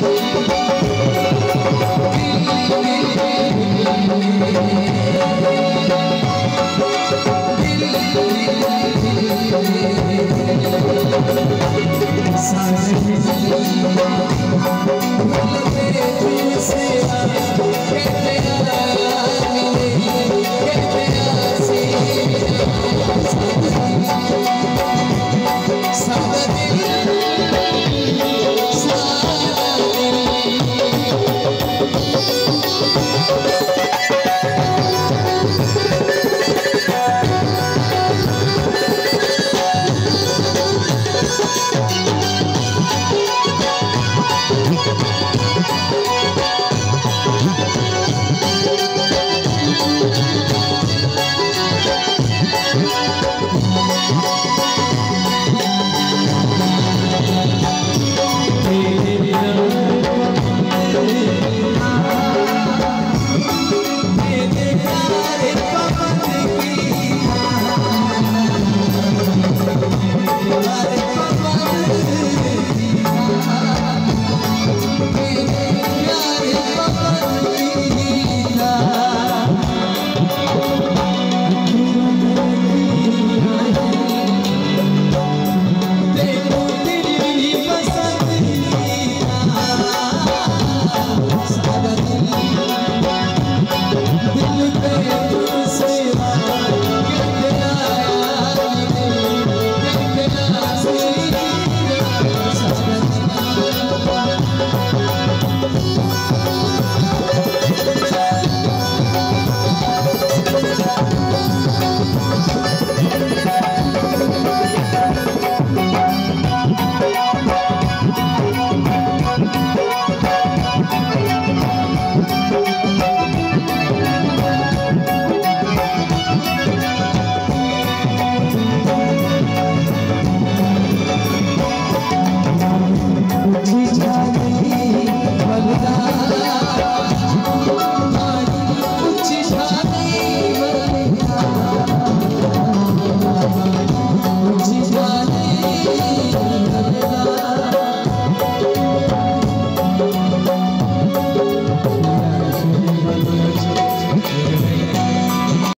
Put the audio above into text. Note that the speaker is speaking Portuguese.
Thank you. Thank